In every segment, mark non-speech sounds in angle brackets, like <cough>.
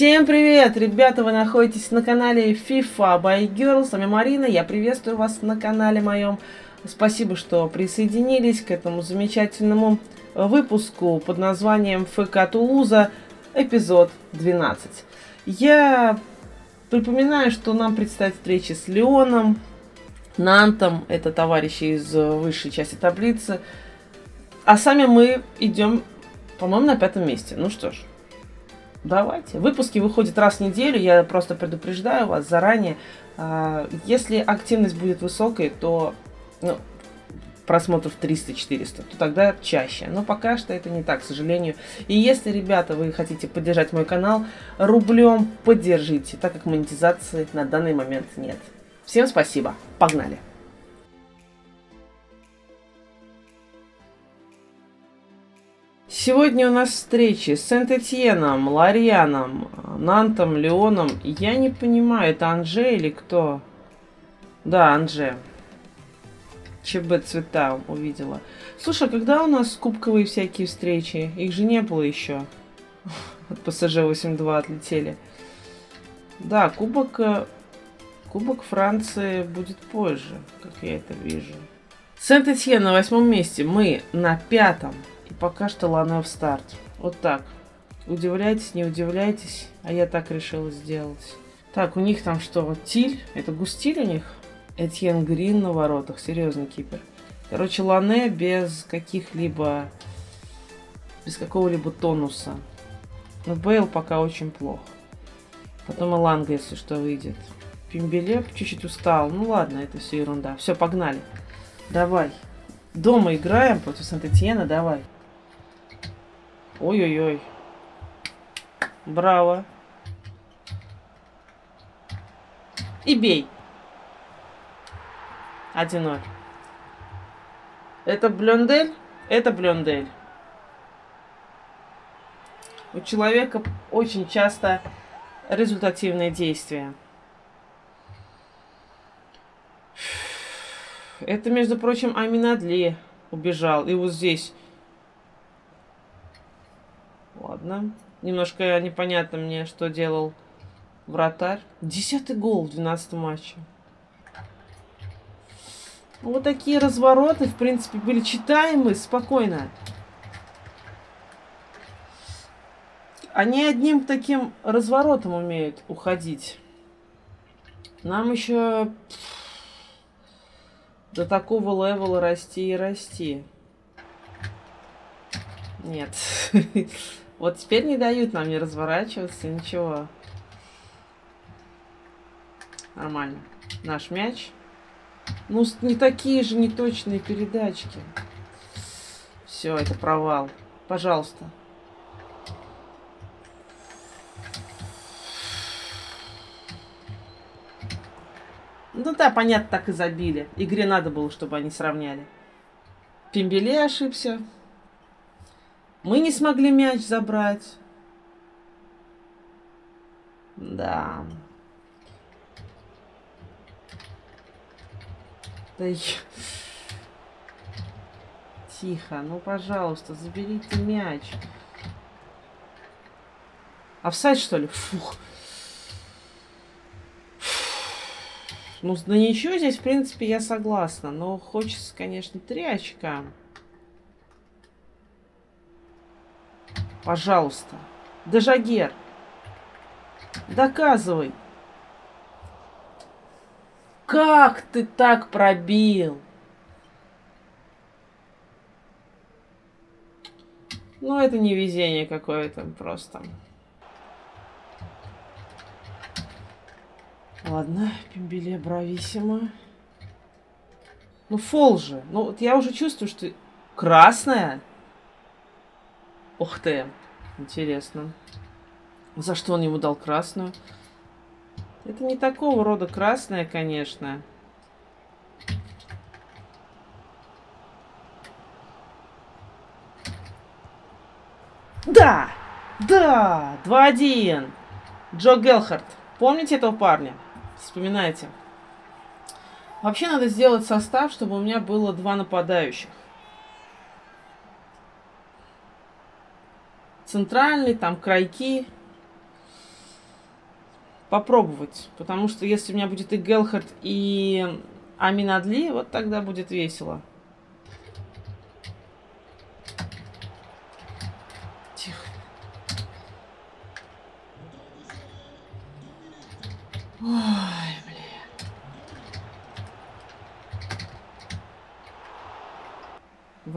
Всем привет, ребята, вы находитесь на канале FIFA by Girl, с вами Марина, я приветствую вас на канале моем. Спасибо, что присоединились к этому замечательному выпуску под названием ФК Тулуза, эпизод 12. Я припоминаю, что нам предстоит встреча с Леоном, Нантом, это товарищи из высшей части таблицы, а сами мы идем, по-моему, на пятом месте. Ну что ж, давайте. Выпуски выходят раз в неделю, я просто предупреждаю вас заранее. А, если активность будет высокой, то ну, просмотров 300-400, то тогда чаще. Но пока что это не так, к сожалению. И если, ребята, вы хотите поддержать мой канал, рублем поддержите, так как монетизации на данный момент нет. Всем спасибо. Погнали. Сегодня у нас встречи с Сент-Этьеном, Ларианом, Нантом, Леоном. Я не понимаю, это Анже или кто? Да, Анже. ЧБ цвета увидела. Слушай, а когда у нас кубковые всякие встречи? Их же не было еще. От ПСЖ 8-2 отлетели. Да, кубок, э, кубок Франции будет позже, как я это вижу. Сент-Этьен на восьмом месте. Мы на пятом. Пока что Лана в старт. Вот так. Удивляйтесь, не удивляйтесь. А я так решила сделать. Так, у них там что? Тиль? Это густиль у них? Этьен Грин на воротах. Серьезный кипер. Короче, Лане без каких-либо... Без какого-либо тонуса. Но Бейл пока очень плохо. Потом Эланга, если что, выйдет. Пимбеле чуть-чуть устал. Ну ладно, это все ерунда. Все, погнали. Давай. Дома играем против Сант-Этьена, давай. Ой-ой-ой. Браво. И бей. 1-0. Это Блёндель? Это Блёндель. У человека очень часто результативные действия. Это, между прочим, Аминадли убежал. И вот здесь. Ладно. Немножко непонятно мне, что делал вратарь. Десятый гол в 12 матче. Вот такие развороты, в принципе, были читаемы спокойно. Они одним таким разворотом умеют уходить. Нам еще до такого левела расти и расти. Нет. <laughs> Вот теперь не дают нам не разворачиваться, ничего. Нормально. Наш мяч. Ну, не такие же неточные передачки. Все, это провал. Пожалуйста. Ну да, понятно, так и забили. Игре надо было, чтобы они сравняли. Пимбеле ошибся. Мы не смогли мяч забрать. Да. Да я... Тихо, ну пожалуйста, заберите мяч. Офсайд, что ли? Фух. Ну, на ничего здесь, в принципе, я согласна. Но хочется, конечно, три очка. Пожалуйста. Дежагер. Доказывай. Как ты так пробил? Ну, это не везение какое-то просто. Ладно, Пимбеле брависсимо. Ну, фол же. Ну, вот я уже чувствую, что... Красная? Ух ты. Интересно. За что он ему дал красную? Это не такого рода красная, конечно. Да! Да! 2-1! Джо Гелхард. Помните этого парня? Вспоминайте. Вообще надо сделать состав, чтобы у меня было два нападающих. центральный, там крайки. Попробовать. Потому что если у меня будет и Гелхард, и Аминадли, вот тогда будет весело.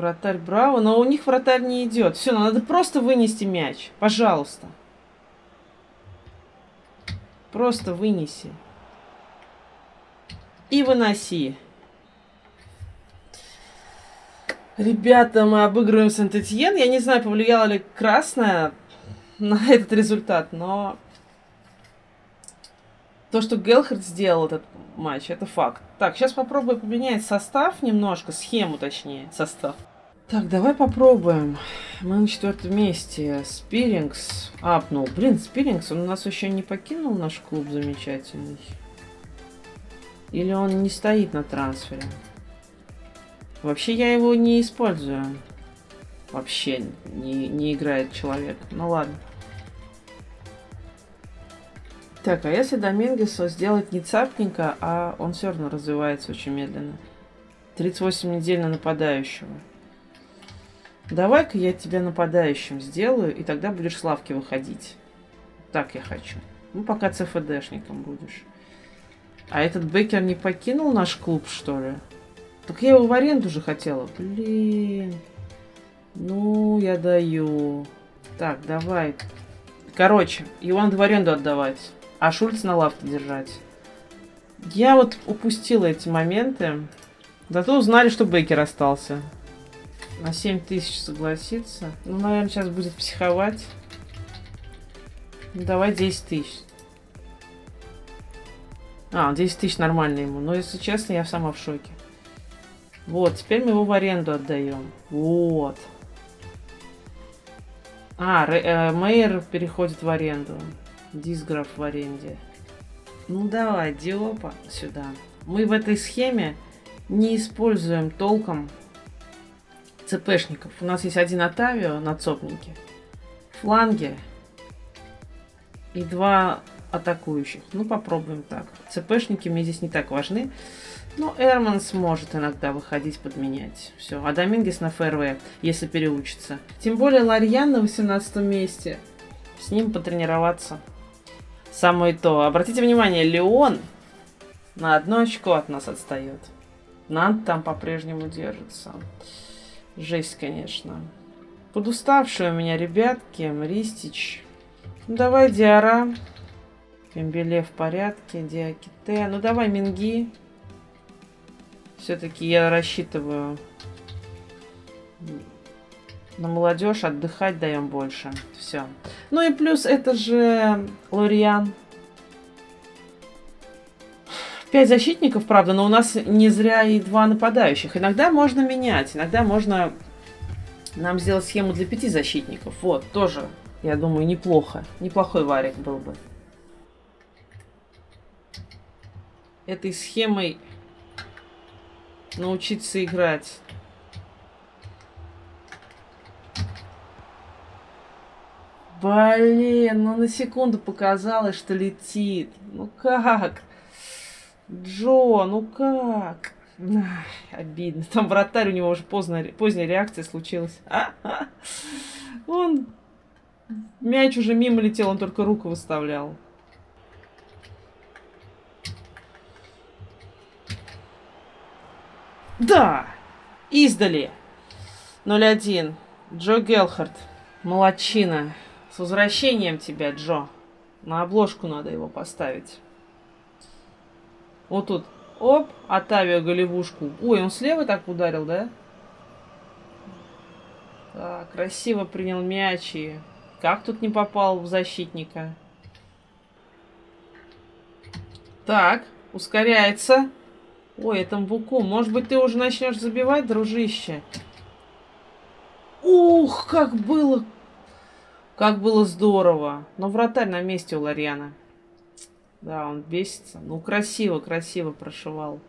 Вратарь Браво, но у них вратарь не идет. Все, надо просто вынести мяч. Пожалуйста. Просто вынеси. И выноси. Ребята, мы обыгрываем Сент-Этьен. Я не знаю, повлияла ли красная на <laughs> этот результат, но то, что Гелхард сделал этот матч, это факт. Так, сейчас попробую поменять состав немножко, схему точнее, состав. Так, давай попробуем. Мы на четвертом месте. Спирингс апнул. Блин, Спирингс, он у нас еще не покинул наш клуб замечательный. Или он не стоит на трансфере? Вообще я его не использую. Вообще не, не играет человек. Ну ладно. Так, а если Домингесу сделать не цапненько, а он все равно развивается очень медленно. 38 недель на нападающего. Давай-ка я тебя нападающим сделаю, и тогда будешь с лавки выходить. Так я хочу. Ну, пока ЦФДшником будешь. А этот Бекер не покинул наш клуб, что ли? Так я его в аренду же хотела. Блин. Ну, я даю. Так, давай. Короче, его надо в аренду отдавать, а Шульц на лавке держать. Я вот упустила эти моменты. Зато узнали, что Бейкер остался. На 7 тысяч согласиться. Ну, наверное, сейчас будет психовать. Давай 10 тысяч. А, 10 тысяч нормально ему. Но, если честно, я сама в шоке. Вот, теперь мы его в аренду отдаем. Вот. А, э, Мейер переходит в аренду. Дисграф в аренде. Ну давай, Диопа сюда. Мы в этой схеме не используем толком ЦПшников. У нас есть один Атавио на цопнике, фланге и два атакующих. Ну, попробуем так. ЦПшники мне здесь не так важны. Но Эрман сможет иногда выходить подменять. Все. А Домингес на ФРВ, если переучится. Тем более Ларьян на 18 месте. С ним потренироваться. Самое то. Обратите внимание, Леон на одно очко от нас отстает. Нант там по-прежнему держится. Жесть, конечно. Подуставшие у меня ребятки. Ристич. Ну, давай, Диара. Пембеле в порядке, Диаките. Ну давай, Минги. Все-таки я рассчитываю на молодежь, отдыхать даем больше. Все. Ну и плюс это же Лориан. Пять защитников, правда, но у нас не зря и два нападающих. Иногда можно менять, иногда можно нам сделать схему для пяти защитников. Вот, тоже, я думаю, неплохо. Неплохой варик был бы. этой схемой научиться играть. Блин, ну на секунду показалось, что летит. Ну как? Джо, ну как? Ах, обидно. Там вратарь, у него уже поздно, поздняя реакция случилась. <laughs> Он... Мяч уже мимо летел, он только руку выставлял. Да! Издали! 0-1. Джо Гелхард. Молодчина. С возвращением тебя, Джо. На обложку надо его поставить. Вот тут. Оп, Атавио голевушку. Ой, он слева так ударил, да? Так, красиво принял мяч и... Как тут не попал в защитника? Так, ускоряется. Ой, это Мбуку. Может быть, ты уже начнешь забивать, дружище? Ух, как было... Как было здорово. Но вратарь на месте у Ларьяна. Да, он бесится. Ну, красиво, красиво прошивал.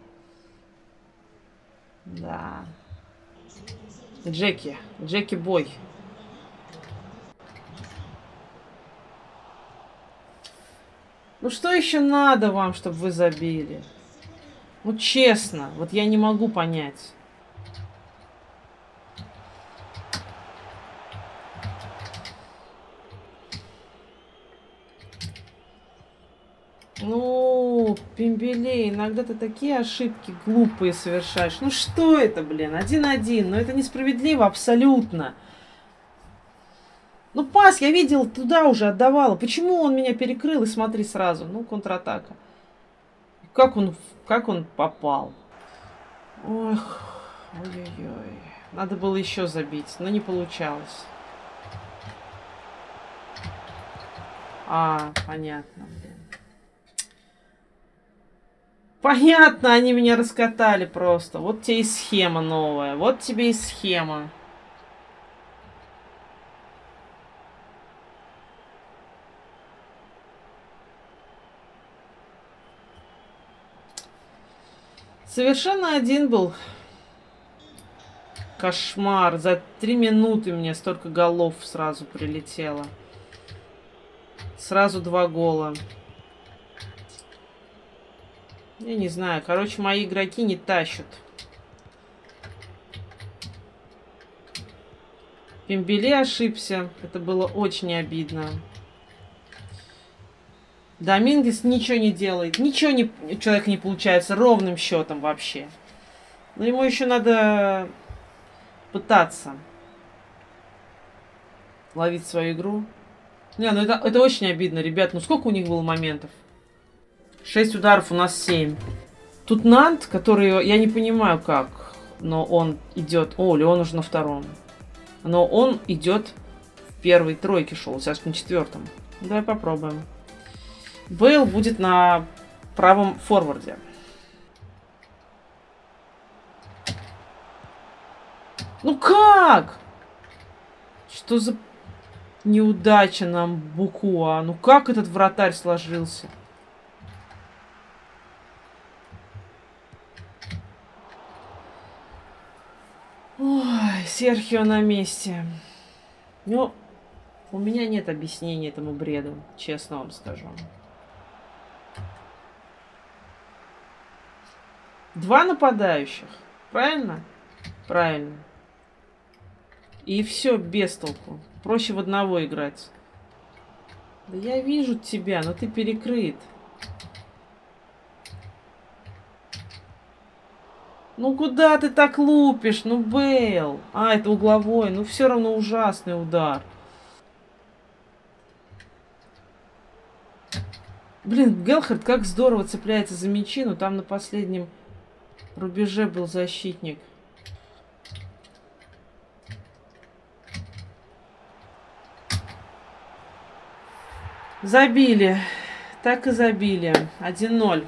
Да. Джеки. Джеки бой. Ну что еще надо вам, чтобы вы забили? Ну честно, вот я не могу понять. Ну, Пимбелей, иногда ты такие ошибки глупые совершаешь. Ну что это, блин, один-один. Ну это несправедливо абсолютно. Ну пас, я видел, туда уже отдавала. Почему он меня перекрыл? И смотри сразу. Ну, контратака. Как он, как он попал? Ох, ой-ой-ой. Надо было еще забить, но не получалось. А, понятно, блин. Понятно, они меня раскатали просто. Вот тебе и схема новая. Вот тебе и схема. Совершенно один был. Кошмар. За три минуты мне столько голов сразу прилетело. Сразу два гола. Я не знаю. Короче, мои игроки не тащат. Пембеле ошибся. Это было очень обидно. Домингес ничего не делает. Ничего не, человек не получается ровным счетом вообще. Но ему еще надо пытаться ловить свою игру. Не, ну это, это очень обидно, ребят. Ну сколько у них было моментов? 6 ударов, у нас 7. Тут Нант, который, я не понимаю как, но он идет... О, Леон уже на втором. Но он идет в первой тройке шел, сейчас на четвертом. Давай попробуем. Бейл будет на правом форварде. Ну как? Что за неудача нам Букуа? Ну как этот вратарь сложился? Ой, Серхио на месте. Ну, у меня нет объяснения этому бреду, честно вам скажу. Два нападающих. Правильно? Правильно. И все без толку. Проще в одного играть. Да я вижу тебя, но ты перекрыт. Ну куда ты так лупишь? Ну, Бейл. А, это угловой. Ну, все равно ужасный удар. Блин, Гелхард как здорово цепляется за мячи, но там на последнем рубеже был защитник. Забили. Так и забили. 1-0.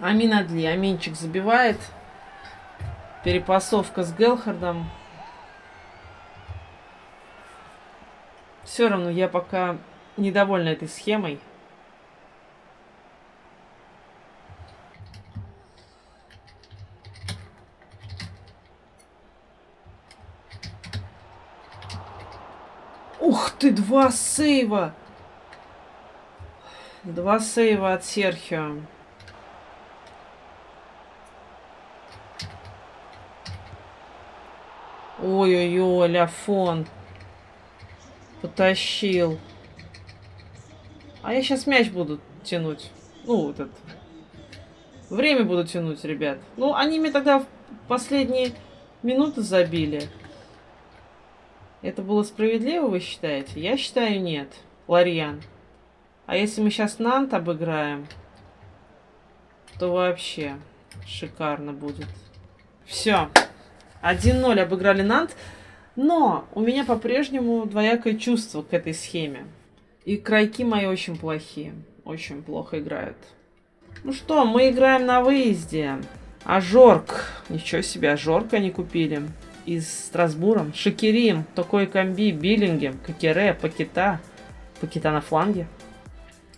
Амин Адли. Аминчик забивает. Перепасовка с Гелхардом. Все равно я пока недовольна этой схемой. Ух ты, два сейва! Два сейва от Серхио. Ой-ой-ой, Ляфон. Потащил. А я сейчас мяч буду тянуть. Ну, вот это. Время буду тянуть, ребят. Ну, они мне тогда в последние минуты забили. Это было справедливо, вы считаете? Я считаю, нет. Ларьян. А если мы сейчас Нант обыграем, то вообще шикарно будет. Все. 1-0 обыграли Нант. Но у меня по-прежнему двоякое чувство к этой схеме. И крайки мои очень плохие. Очень плохо играют. Ну что, мы играем на выезде. Ажорк. Ничего себе, Ажорка они купили. Из Страсбура. Шакирим, такой комби, Биллингем, Кокере, Пакета. Пакета на фланге.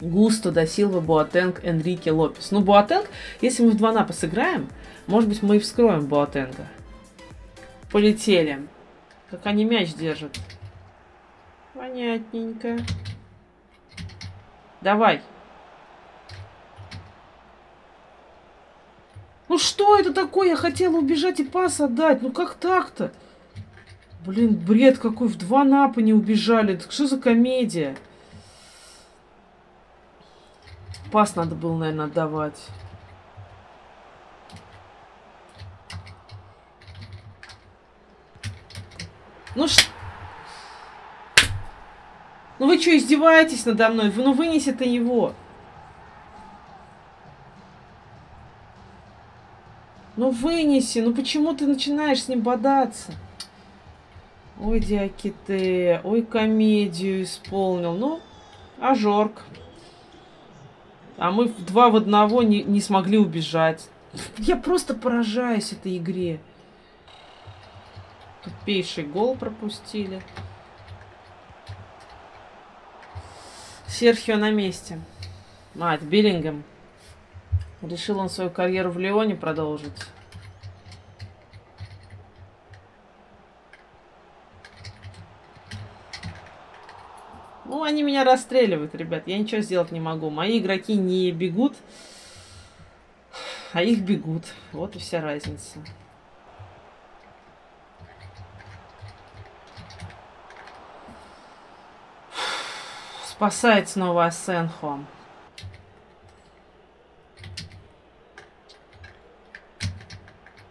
Густо, Досилва, Буатенг, Энрике, Лопес. Ну, Буатенг, если мы в два напа сыграем, может быть, мы и вскроем Буатенга. Полетели. Как они мяч держат. Понятненько. Давай. Ну что это такое? Я хотела убежать и пас отдать. Ну как так-то? Блин, бред какой. В два напа не убежали. Так что за комедия? Пас надо было, наверное, отдавать. Ну что? Ну вы что, издеваетесь надо мной? Ну вынеси ты его. Ну вынеси, ну почему ты начинаешь с ним бодаться? Ой, Диаките, ой, комедию исполнил. Ну, Ажорк. А мы два в одного не, не смогли убежать. Я просто поражаюсь этой игре. Тупейший гол пропустили. Серхио на месте. Мать, Биллингем. Решил он свою карьеру в Лионе продолжить. Ну, они меня расстреливают, ребят. Я ничего сделать не могу. Мои игроки не бегут, а их бегут. Вот и вся разница. Спасает снова Асенхо.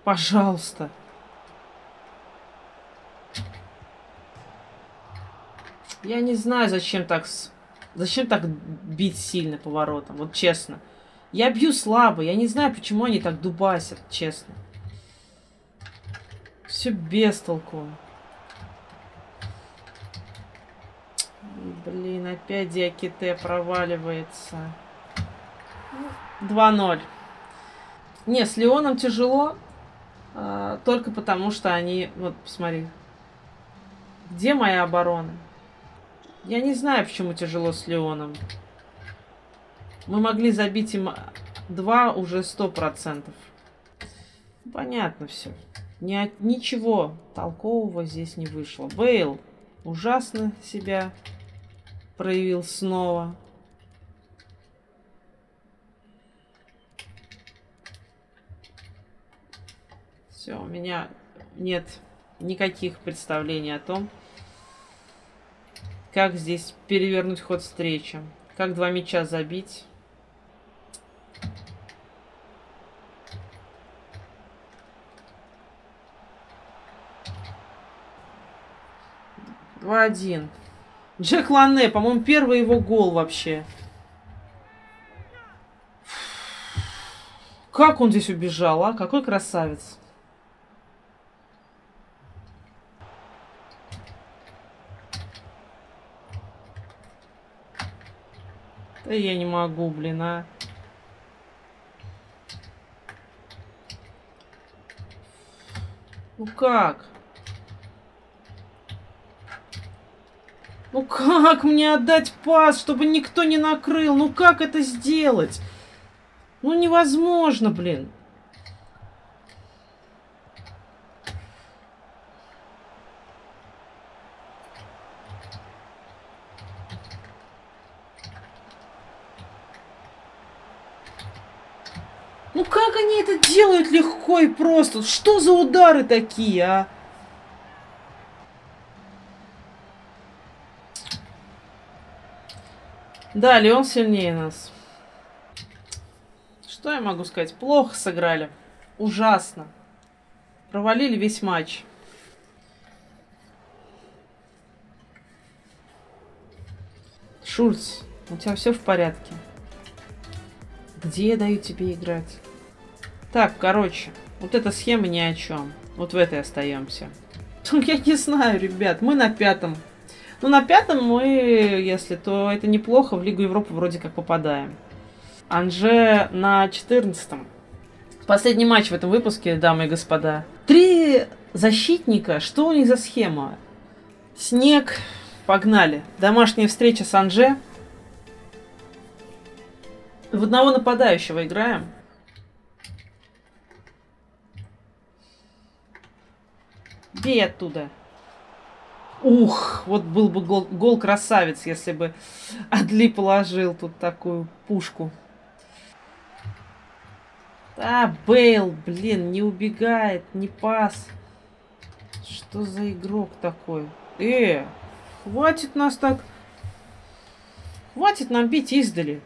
Пожалуйста. Я не знаю, зачем так... Зачем так бить сильно поворотом, вот честно. Я бью слабо, я не знаю, почему они так дубасят, честно. Все без толку. Блин, опять Диаките проваливается. 2-0. Не, с Леоном тяжело. А, только потому, что они... Вот, посмотри. Где моя оборона? Я не знаю, почему тяжело с Леоном. Мы могли забить им два уже сто процентов. Понятно все. Ни, ничего толкового здесь не вышло. Бейл ужасно себя проявил снова. Все, у меня нет никаких представлений о том, как здесь перевернуть ход встречи. Как два мяча забить. Два один. Джек Ланне, по-моему, первый его гол вообще. Как он здесь убежал, а? Какой красавец. Да я не могу, блин, а. Ну как? Ну как мне отдать пас, чтобы никто не накрыл? Ну как это сделать? Ну невозможно, блин. Ну как они это делают легко и просто? Что за удары такие, а? Да, Леон сильнее нас. Что я могу сказать? Плохо сыграли. Ужасно. Провалили весь матч. Шульц, у тебя все в порядке? Где я даю тебе играть? Так, короче, вот эта схема ни о чем. Вот в этой остаемся. <laughs> Я не знаю, ребят, мы на пятом. Ну, на пятом мы, если, то это неплохо, в Лигу Европы вроде как попадаем. Анже на четырнадцатом. Последний матч в этом выпуске, дамы и господа. Три защитника, что у них за схема? Снег, погнали. Домашняя встреча с Анже. В одного нападающего играем. Бей оттуда. Ух, вот был бы гол, гол красавец, если бы Адли положил тут такую пушку. А, Бейл, блин, не убегает, не пас. Что за игрок такой? Э, хватит нас так... Хватит нам бить издали.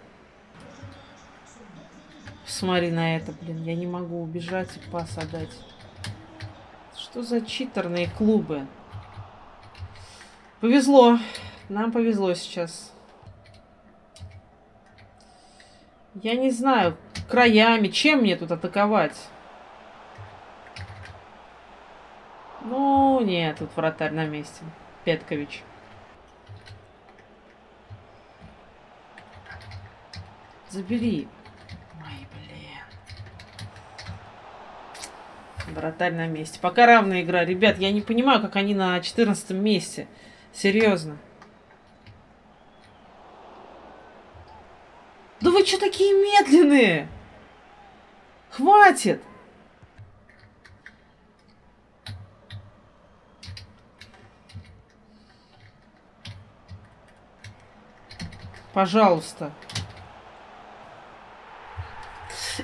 Смотри на это, блин. Я не могу убежать и пас отдать. Что за читерные клубы? Повезло. Нам повезло сейчас. Я не знаю, краями, чем мне тут атаковать? Ну, нет, тут вратарь на месте. Петкович. Забери. Ой, блин. Вратарь на месте. Пока равная игра. Ребят, я не понимаю, как они на 14 месте. Серьезно. Да вы что такие медленные? Хватит! Пожалуйста.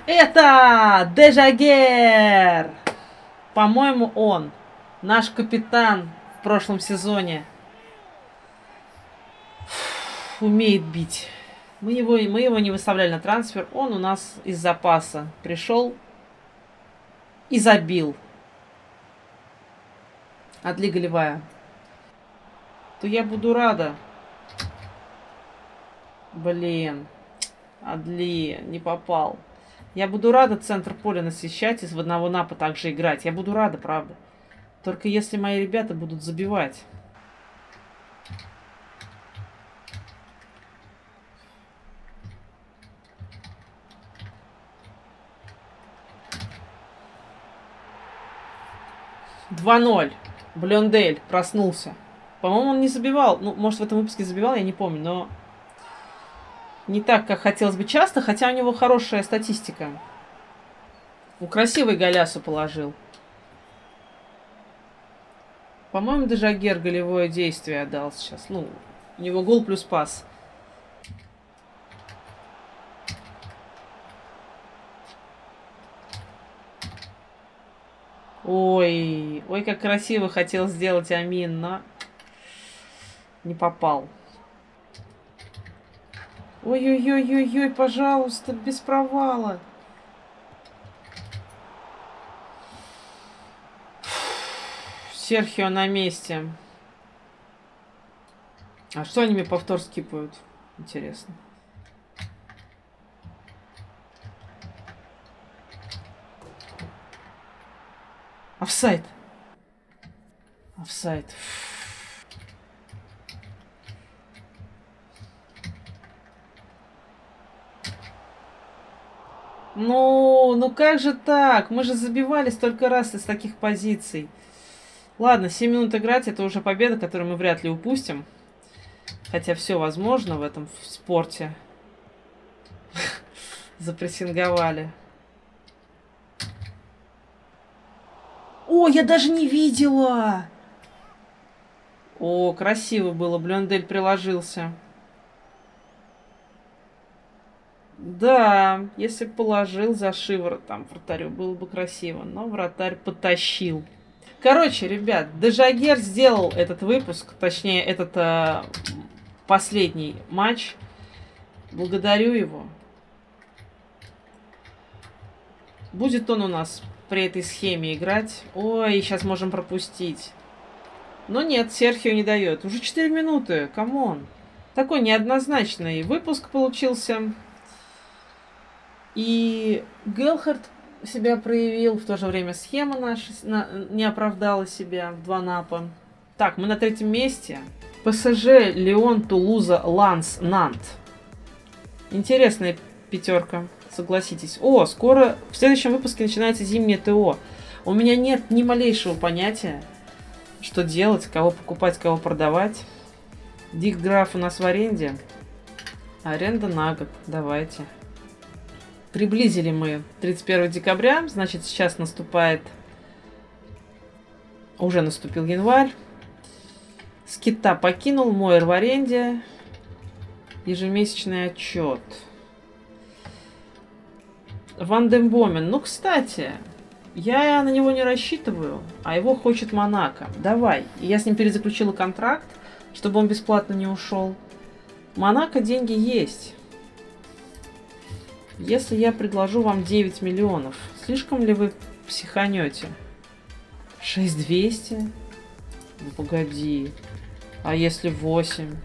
Это Дежагер! По-моему, он. Наш капитан в прошлом сезоне. Умеет бить. Мы его, мы его не выставляли на трансфер. Он у нас из запаса пришел и забил. Адли голевая. То я буду рада. Блин. Адли, не попал. Я буду рада центр поля насыщать и в одного напа также играть. Я буду рада, правда. Только если мои ребята будут забивать. 2-0. Блёндель проснулся. По-моему, он не забивал. Ну, может, в этом выпуске забивал, я не помню, но... Не так, как хотелось бы часто, хотя у него хорошая статистика. У красивой Голясу положил. По-моему, даже Агер голевое действие отдал сейчас. Ну, у него гол плюс пас. Ой, ой, как красиво хотел сделать Амин, но не попал. Ой-ой-ой-ой-ой, пожалуйста, без провала. Серхио на месте. А что они мне повтор скипают? Интересно. Офсайд. Офсайд. Ну, ну как же так? Мы же забивали столько раз из таких позиций. Ладно, 7 минут играть, это уже победа, которую мы вряд ли упустим. Хотя все возможно в этом в спорте. <laughs> Запрессинговали. О, я даже не видела! О, красиво было, Блюндель приложился. Да, если положил за шиворот там вратарю, было бы красиво. Но вратарь потащил. Короче, ребят, Дежагер сделал этот выпуск, точнее, этот э, последний матч. Благодарю его. Будет он у нас при этой схеме играть. Ой, сейчас можем пропустить. Но нет, Серхио не дает. Уже 4 минуты, come on. Такой неоднозначный выпуск получился. И Гелхард себя проявил, в то же время схема наша на, не оправдала себя в два напа. Так, мы на третьем месте. ПСЖ, Лион, Тулуза, Ланс, Нант. Интересная пятерка согласитесь. О, скоро в следующем выпуске начинается зимнее ТО. У меня нет ни малейшего понятия, что делать, кого покупать, кого продавать. Дик Граф у нас в аренде. Аренда на год. Давайте. Приблизили мы 31 декабря. Значит, сейчас наступает... Уже наступил январь. Скита покинул, Мойер в аренде. Ежемесячный отчет. Ван Дембомен. Ну, кстати, я на него не рассчитываю, а его хочет Монако. Давай. Я с ним перезаключила контракт, чтобы он бесплатно не ушел. Монако деньги есть. Если я предложу вам 9 миллионов, слишком ли вы психанете? 6200? Ну, погоди. А если 8?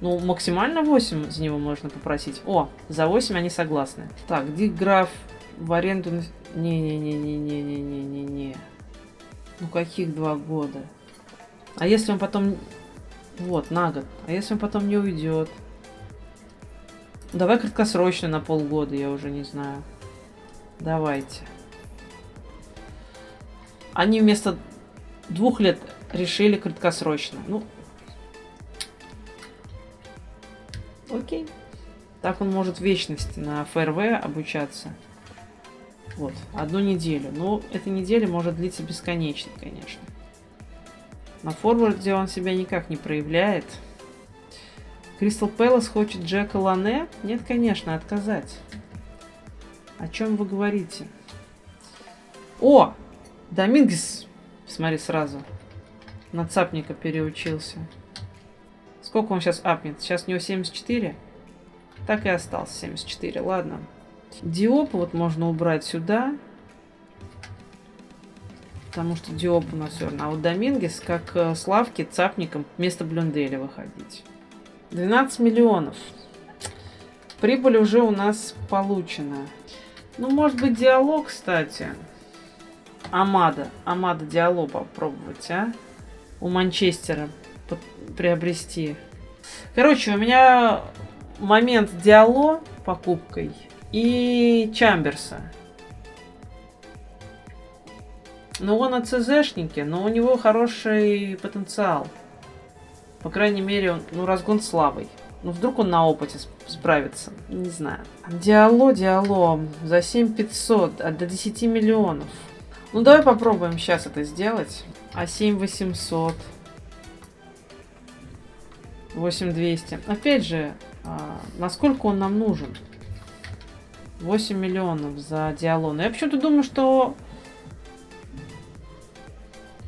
Ну, максимально 8 за него можно попросить. О, за 8 они согласны. Так, Дик Граф в аренду... Не-не-не-не-не-не-не-не. Ну каких два года? А если он потом... Вот, на год. А если он потом не уйдет? Давай краткосрочно на полгода, я уже не знаю. Давайте. Они вместо двух лет решили краткосрочно. Ну, окей. Так он может в вечности на ФРВ обучаться. Вот, одну неделю. Но эта неделя может длиться бесконечно, конечно. На форварде он себя никак не проявляет. Кристал Пэлас хочет Джека Лане? Нет, конечно, отказать. О чем вы говорите? О! Домингес! Смотри сразу. На цапника переучился. Сколько он сейчас апнет? Сейчас у него 74? Так и остался 74, ладно. Диоп вот можно убрать сюда. Потому что Диоп у нас все равно. А вот Домингес, как э, Славки, цапником вместо Блюнделя выходить. 12 миллионов. Прибыль уже у нас получена. Ну, может быть, диалог, кстати. Амада. Амада диалог попробовать, а? У Манчестера приобрести. Короче, у меня момент диалог покупкой и Чамберса. Ну, он от ЦЗшники, но у него хороший потенциал. По крайней мере, он, ну, разгон слабый. Ну, вдруг он на опыте справится. Не знаю. Диало, диало. За 7500, а до 10 миллионов. Ну, давай попробуем сейчас это сделать. А 7800. 8200. Опять же, а, насколько он нам нужен? 8 миллионов за Диалон. Я почему-то думаю, что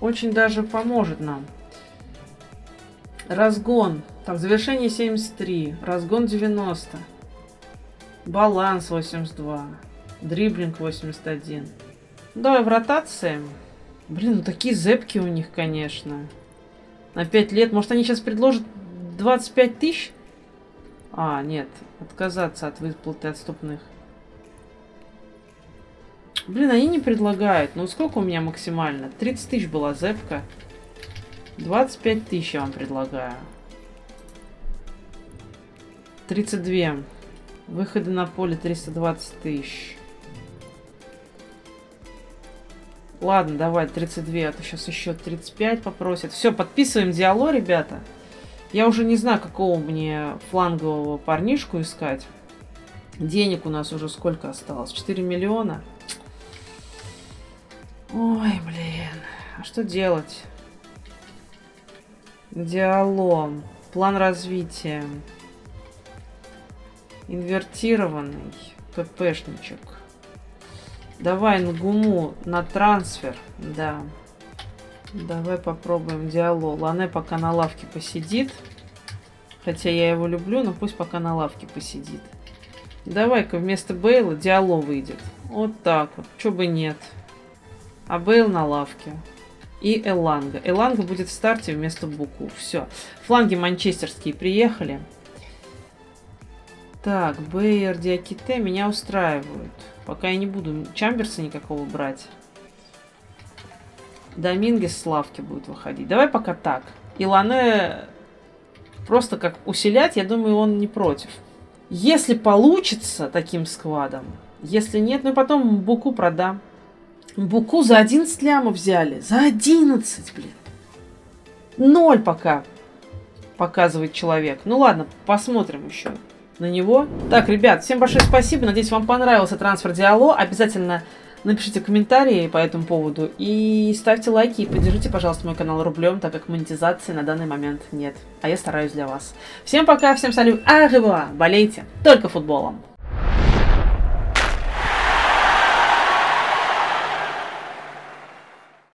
очень даже поможет нам. Разгон. Так, завершение 73. Разгон 90. Баланс 82. Дриблинг 81. Давай в ротации. Блин, ну такие зепки у них, конечно. На 5 лет. Может, они сейчас предложат 25 тысяч? А, нет. Отказаться от выплаты отступных. Блин, они не предлагают. Ну, сколько у меня максимально? 30 тысяч была зепка. 25 тысяч я вам предлагаю. 32. Выходы на поле 320 тысяч. Ладно, давай 32, а то сейчас еще 35 попросят. Все, подписываем диалог, ребята. Я уже не знаю, какого мне флангового парнишку искать. Денег у нас уже сколько осталось? 4 миллиона. Ой, блин. А что делать? Диалог. План развития. Инвертированный. ППшничек. Давай на гуму, на трансфер. Да. Давай попробуем диалог. Лане пока на лавке посидит. Хотя я его люблю, но пусть пока на лавке посидит. Давай-ка вместо Бейла диалог выйдет. Вот так вот. Чё бы нет. А Бейл на лавке. И Эланга. Эланга будет в старте вместо Буку. Все. Фланги манчестерские приехали. Так, Бейер, Диаките меня устраивают. Пока я не буду Чамберса никакого брать. Домингес с лавки будет выходить. Давай пока так. Илане просто как усилять, я думаю, он не против. Если получится таким складом, если нет, ну и потом Буку продам. Буку за 11 лямов взяли. За 11, блин. Ноль пока показывает человек. Ну ладно, посмотрим еще на него. Так, ребят, всем большое спасибо. Надеюсь, вам понравился трансфер Диало. Обязательно напишите комментарии по этому поводу. И ставьте лайки и поддержите, пожалуйста, мой канал рублем, так как монетизации на данный момент нет. А я стараюсь для вас. Всем пока, всем салют. Арива! Болейте только футболом.